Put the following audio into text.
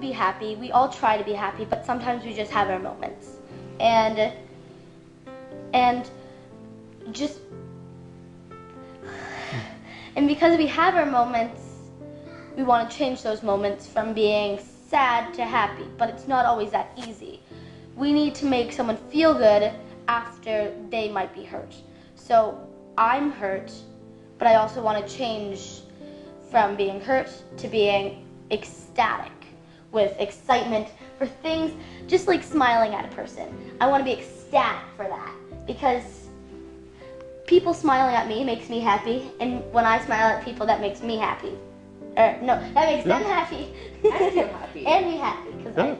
be happy. We all try to be happy, but sometimes we just have our moments. And and just and because we have our moments, we want to change those moments from being sad to happy, but it's not always that easy. We need to make someone feel good after they might be hurt. So I'm hurt, but I also want to change from being hurt to being ecstatic with excitement for things, just like smiling at a person. I want to be ecstatic for that because people smiling at me makes me happy, and when I smile at people, that makes me happy. Or no, that makes them happy. And you happy. and me happy because Yeah.